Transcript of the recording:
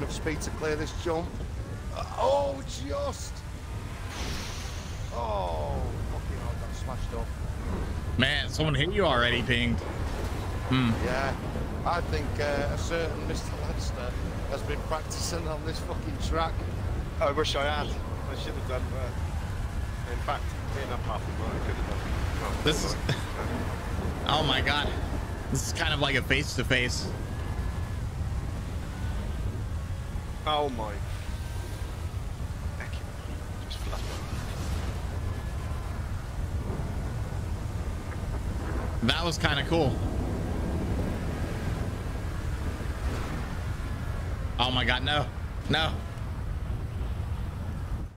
enough speed to clear this jump. Oh, just. Oh, fucking hell, got smashed up. Man, someone hit you already, pinged. Hmm. Yeah, I think uh, a certain Mr. Leinster has been practicing on this fucking track. I wish I had. I should have done that. In fact, being up half a mile, I could have done. Oh, This is. oh my god. This is kind of like a face to face. Oh my. That was kind of cool. Oh my god, no. No.